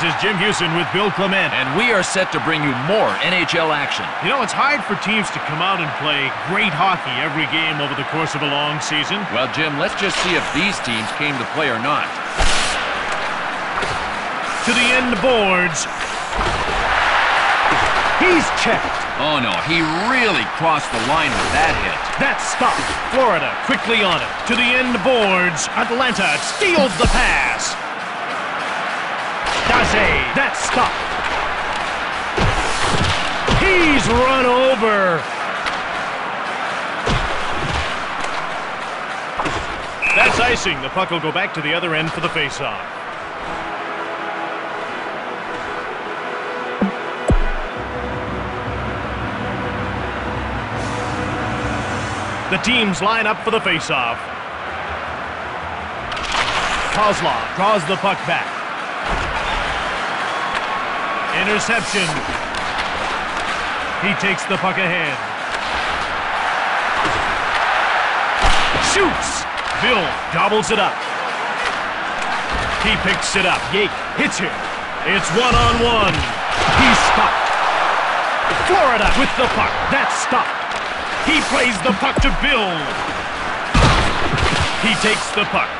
This is Jim Houston with Bill Clement. And we are set to bring you more NHL action. You know, it's hard for teams to come out and play great hockey every game over the course of a long season. Well, Jim, let's just see if these teams came to play or not. To the end boards. He's checked. Oh, no, he really crossed the line with that hit. That stopped. Florida quickly on it. To the end boards. Atlanta steals the pass. Daze, that's. He's run over. That's icing. The puck will go back to the other end for the faceoff. The teams line up for the faceoff. Kozlov draws the puck back. Interception. He takes the puck ahead. Shoots. Bill gobbles it up. He picks it up. Yake hits him. It's one-on-one. -on -one. He's stopped. Florida with the puck. That's stopped. He plays the puck to Bill. He takes the puck.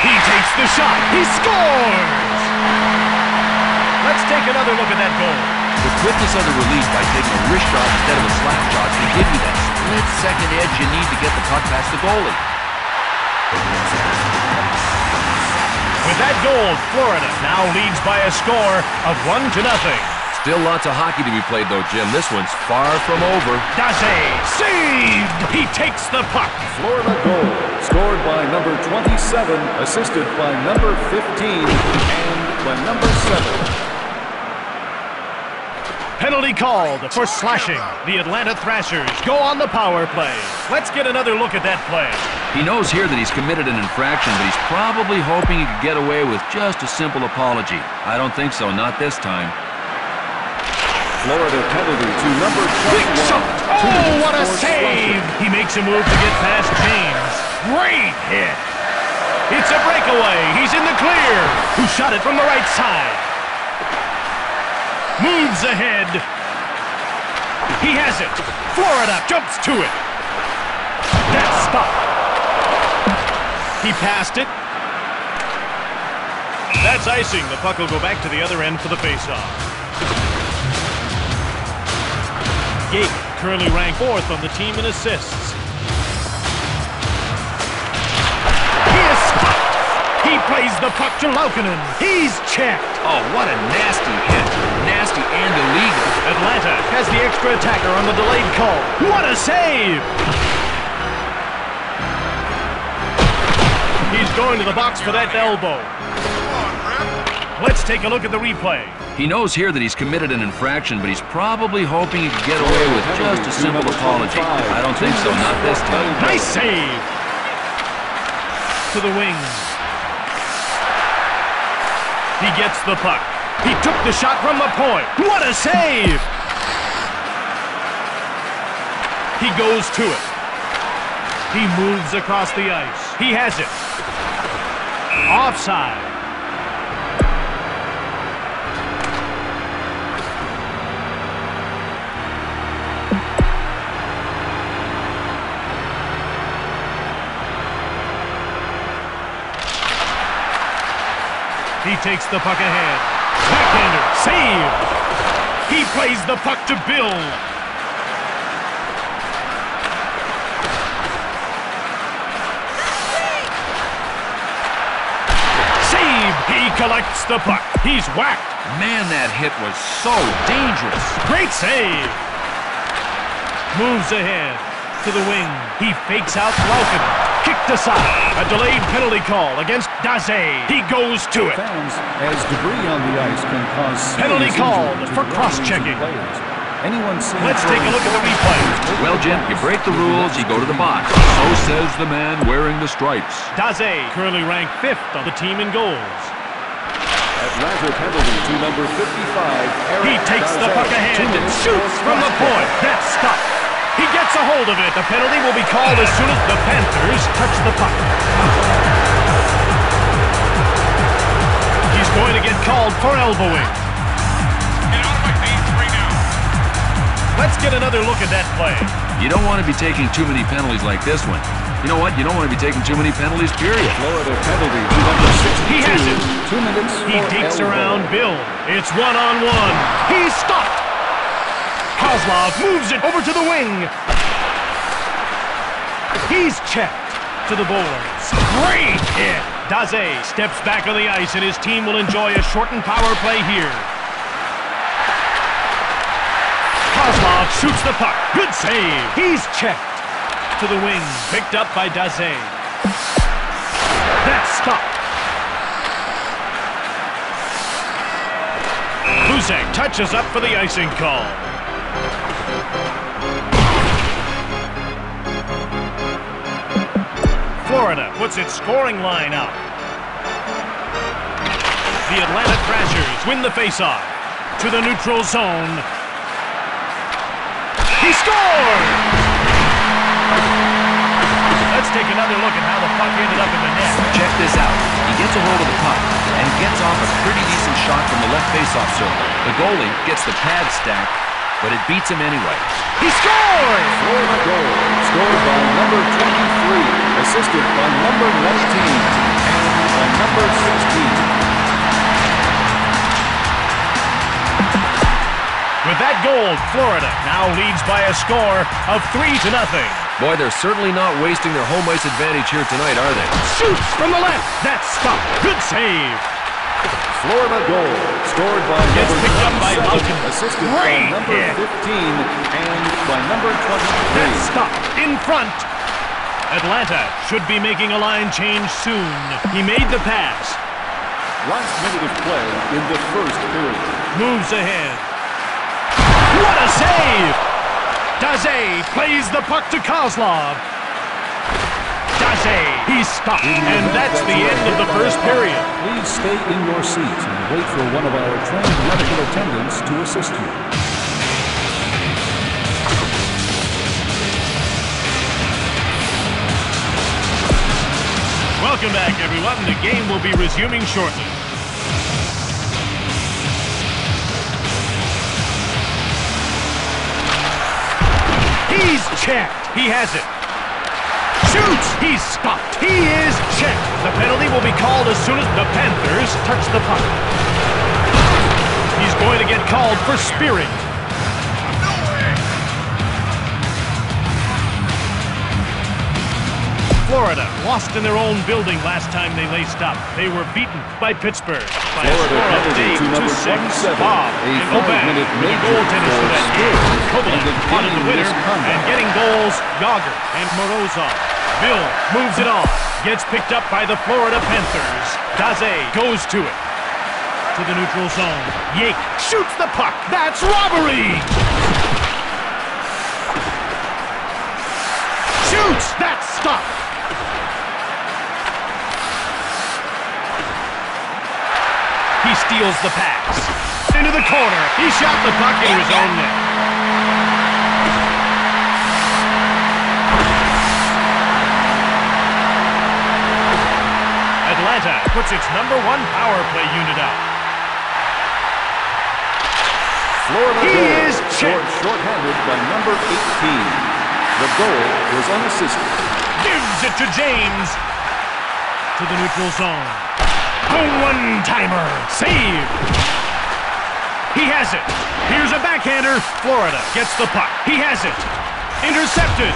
He takes the shot. He scores! Let's take another look at that goal. The quickness of the release by taking a wrist shot instead of a slap shot can give you that split-second edge you need to get the puck past the goalie. With that goal, Florida now leads by a score of one to nothing. Still lots of hockey to be played, though, Jim. This one's far from over. Daze saved! He takes the puck. Florida goal, scored by number 27, assisted by number 15, and by number 7. Penalty called for slashing. The Atlanta Thrashers go on the power play. Let's get another look at that play. He knows here that he's committed an infraction, but he's probably hoping he could get away with just a simple apology. I don't think so, not this time. Florida penalty to number 21. Oh, what a save! He makes a move to get past James. Great hit. It's a breakaway. He's in the clear. Who shot it from the right side? Moves ahead. He has it. Florida jumps to it. That's stopped. He passed it. That's icing. The puck will go back to the other end for the faceoff. Gate currently ranked fourth on the team in assists. He plays the puck to Laukkanen. He's checked. Oh, what a nasty hit. Nasty and illegal. Atlanta has the extra attacker on the delayed call. What a save! He's going to the box for that elbow. Let's take a look at the replay. He knows here that he's committed an infraction, but he's probably hoping he can get away with just a simple apology. I don't think so, not this time. Nice save! To the wings. He gets the puck. He took the shot from the point. What a save! He goes to it. He moves across the ice. He has it. Offside. He takes the puck ahead. Backhander, save! He plays the puck to Bill. Save! He collects the puck. He's whacked. Man, that hit was so dangerous. Great save! Moves ahead to the wing. He fakes out Laukkanen. Kicked aside. A delayed penalty call against Daze. He goes to it. Fans, as debris on the ice can cause Penalty serious called for cross-checking. players. Anyone seeing Let's take a look at the replay. Well, Jim, you break the rules, you go to the box. So says the man wearing the stripes. Daze currently ranked fifth on the team in goals. Atlanta penalty to number 55. Eric He takes the puck ahead and shoots from the point. That's stopped. He gets a hold of it. The penalty will be called as soon as the Panthers touch the puck. He's going to get called for elbowing. Get out of my face right now. Let's get another look at that play. You don't want to be taking too many penalties like this one. You know what? You don't want to be taking too many penalties, period. Florida penalty to number 62. He has it. Two minutes He for dinks around Bill. It's one-on-one. He's stopped. Kozlov moves it over to the wing. He's checked to the boards. Great hit. Daze steps back on the ice, and his team will enjoy a shortened power play here. Kozlov shoots the puck. Good save. He's checked to the wing. Picked up by Daze. That's stopped. Husek touches up for the icing call. Florida puts its scoring line out. The Atlanta Thrashers win the faceoff to the neutral zone. He scored! Let's take another look at how the puck ended up in the net. Check this out. He gets a hold of the puck and gets off a pretty decent shot from the left faceoff circle. The goalie gets the pad stacked, but it beats him anyway. He scores! Florida goal scored by number 23, assisted by number 19, and by number 16. With that goal, Florida now leads by a score of three to nothing. Boy, they're certainly not wasting their home ice advantage here tonight, are they? Shoots from the left. That's stopped. Good save. Florida goal scored by Gets number picked up by 27, Malkin. assisted Great by number hit. 15, and by number 23. That's stopped. In front. Atlanta should be making a line change soon. He made the pass. Last minute of play in the first period. Moves ahead. What a save! Daze plays the puck to Kozlov. He's stopped. And that's the end of the first period. Please stay in your seat and wait for one of our trained medical attendants to assist you. Welcome back, everyone. The game will be resuming shortly. He's checked. He has it. Shoots. He's stopped. He is checked. The penalty will be called as soon as the Panthers touch the puck. He's going to get called for spearing. Florida lost in their own building last time they laced up. They were beaten by Pittsburgh by a Florida score of penalty to number 2-6. 27, Bob a and five-minute with the major goaltenders for that game. Kovalev and the winner and getting goals, Jagr and Morozov. Bill moves it off, gets picked up by the Florida Panthers. Daze goes to it. To the neutral zone. Yake shoots the puck. That's robbery! Shoots! That's stopped! He steals the pass. Into the corner. He shot the puck into his own net. Puts its number one power play unit out. Florida He goal is scored checked. shorthanded by number 18. The goal was unassisted. Gives it to James. To the neutral zone. A one-timer. Save. He has it. Here's a backhander. Florida gets the puck. He has it. Intercepted.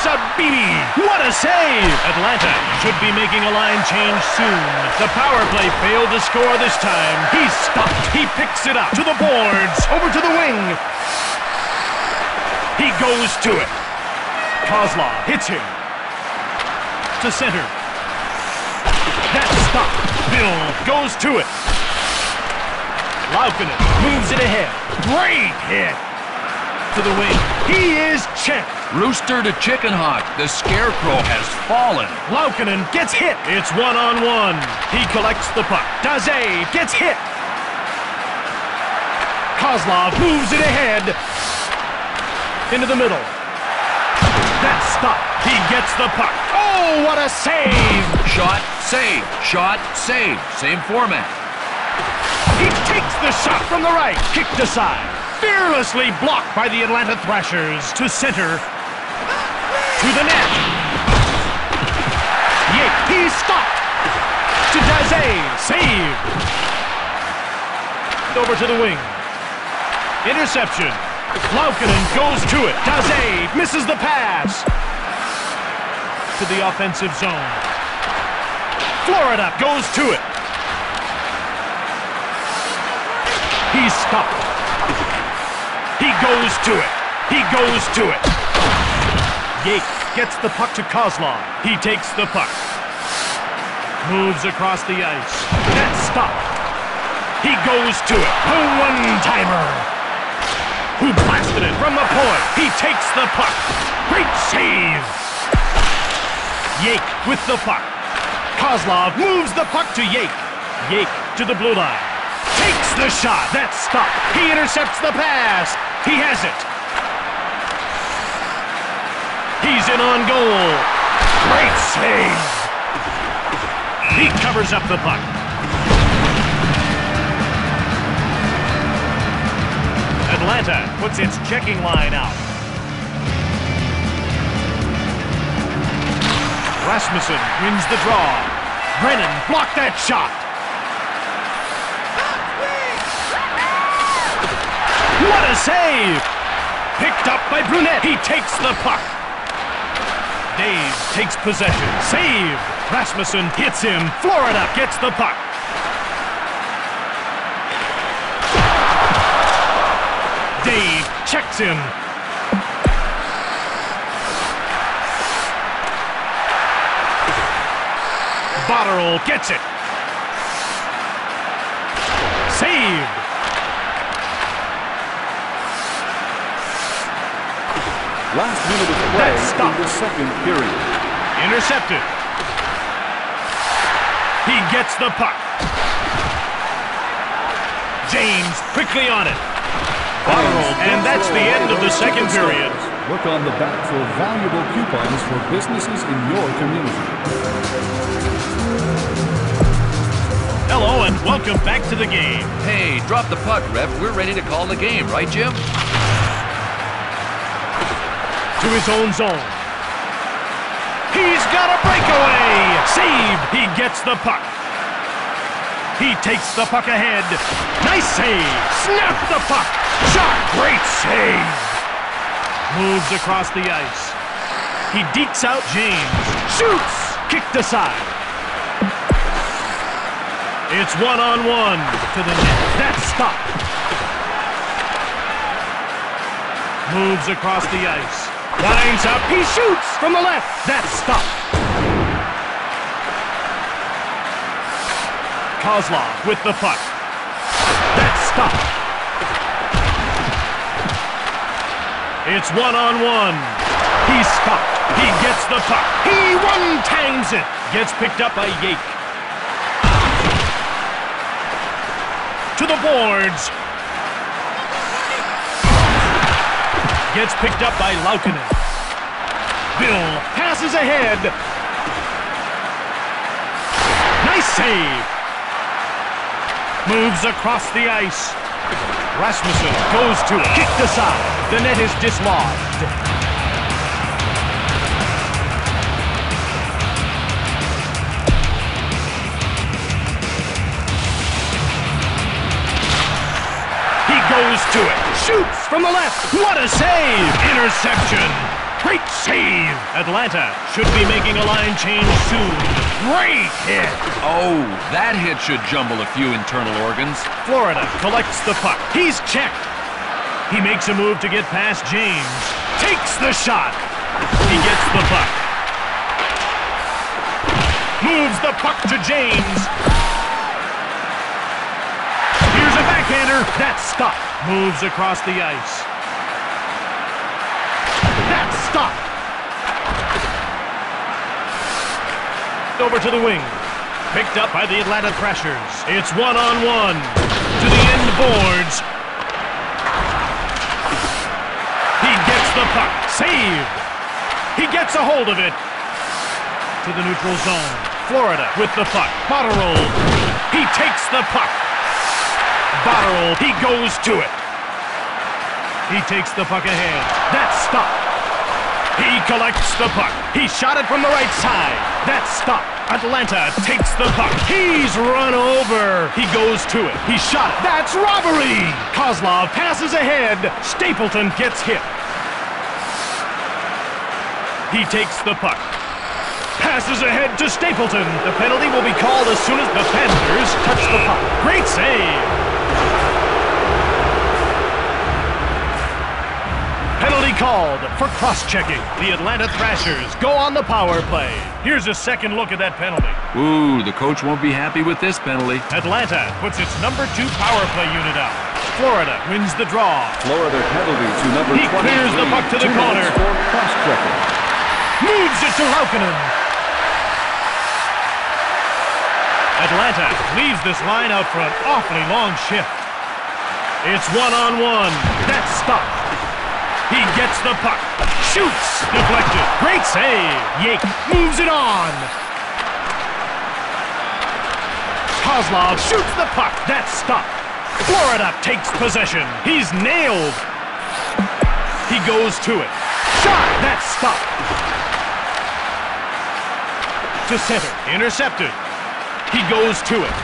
BB. What a save. Atlanta should be making a line change soon. The power play failed to score this time. He's stopped. He picks it up to the boards. Over to the wing. He goes to it. Kozlov hits him. To center. That's stopped. Bill goes to it. Laukkanen moves it ahead. Great hit. To the wing. He is checked. Rooster to chicken hawk. The scarecrow has fallen. Laukkanen gets hit. It's one-on-one. He collects the puck. Daze gets hit. Kozlov moves it ahead. Into the middle. That's stopped. He gets the puck. Oh, what a save! Shot, save, shot, save. Same format. He takes the shot from the right. Kicked aside. Fearlessly blocked by the Atlanta Thrashers to center. To the net. Yake, he's stopped. To Daze, save. Over to the wing. Interception. Laukkanen goes to it. Daze misses the pass. To the offensive zone. Florida goes to it. He's stopped. He goes to it. He goes to it. Yake gets the puck to Kozlov. He takes the puck. Moves across the ice. That's stopped. He goes to it. A one-timer. Who blasted it from the point. He takes the puck. Great save. Yake with the puck. Kozlov moves the puck to Yake. Yake to the blue line. Takes the shot. That's stopped. He intercepts the pass. He has it. He's in on goal. Great save. He covers up the puck. Atlanta puts its checking line out. Rasmussen wins the draw. Brennan blocked that shot. What a save! Picked up by Brunette. He takes the puck. Dave takes possession. Save! Rasmussen hits him. Florida gets the puck. Dave checks him. Botterill gets it. Last minute of play in the second period. Intercepted. He gets the puck. James quickly on it. Botterill, and that's the end of the second period. Look on the back for valuable coupons for businesses in your community. Hello and welcome back to the game. Hey, drop the puck, ref. We're ready to call the game, right, Jim? To his own zone. He's got a breakaway! Saved! He gets the puck. He takes the puck ahead. Nice save! Snap the puck! Shot! Great save! Moves across the ice. He dekes out James. Shoots! Kicked aside. It's one-on-one to the net. That stop. Moves across the ice. Lines up. He shoots from the left. That's stopped. Kozlov with the puck. That's stopped. It's one-on-one. He's stopped. He gets the puck. He one-times it. Gets picked up by Yake. To the boards. Gets picked up by Laukkanen. Bill passes ahead. Nice save. Moves across the ice. Rasmussen goes to kick the side. The net is dislodged. Goes to it. Shoots from the left. What a save! Interception. Great save. Atlanta should be making a line change soon. Great hit. Oh, that hit should jumble a few internal organs. Florida collects the puck. He's checked. He makes a move to get past James. Takes the shot. He gets the puck. Moves the puck to James. Here's a backhander. That's stopped. Moves across the ice. That's stopped. Over to the wing. Picked up by the Atlanta Thrashers. It's one-on-one. To the end boards. He gets the puck. Saved. He gets a hold of it. To the neutral zone. Florida with the puck. Botterill. He takes the puck. Botterill. He goes to it. He takes the puck ahead. That's stopped. He collects the puck. He shot it from the right side. That's stopped. Atlanta takes the puck. He's run over. He goes to it. He shot it. That's robbery. Kozlov passes ahead. Stapleton gets hit. He takes the puck. Passes ahead to Stapleton. The penalty will be called as soon as the Panthers touch the puck. Great save. Penalty called for cross-checking. The Atlanta Thrashers go on the power play. Here's a second look at that penalty. Ooh, the coach won't be happy with this penalty. Atlanta puts its number two power play unit out. Florida wins the draw. Florida penalty to number He 23. clears the puck to the Two corner. for cross-checking. Moves it to Laukkanen. Atlanta leaves this line out for an awfully long shift. It's one-on-one. That's stopped. He gets the puck. Shoots. Deflected. Great save. Yake moves it on. Kozlov shoots the puck. That's stopped. Florida takes possession. He's nailed. He goes to it. Shot. That's stopped. To center. Intercepted. He goes to it.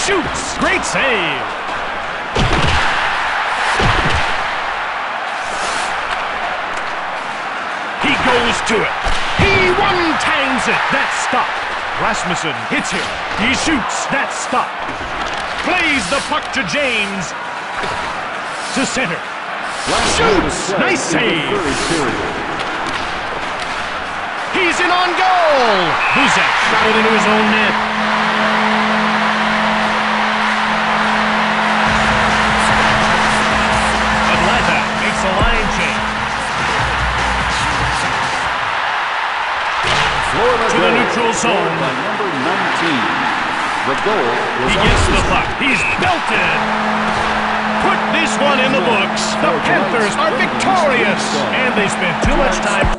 Shoots. Great save. He goes to it. He one-times it. That's stopped. Rasmussen hits him. He shoots. That's stopped. Plays the puck to James. To center. Shoots. Nice save. Third in on goal. Buzek shot it into his own net. Atlanta makes a line change. Florida To the goal neutral zone. number 19. The goal was He gets the puck. He's belted. Put this one in the books. The Panthers are victorious. And they spent too much time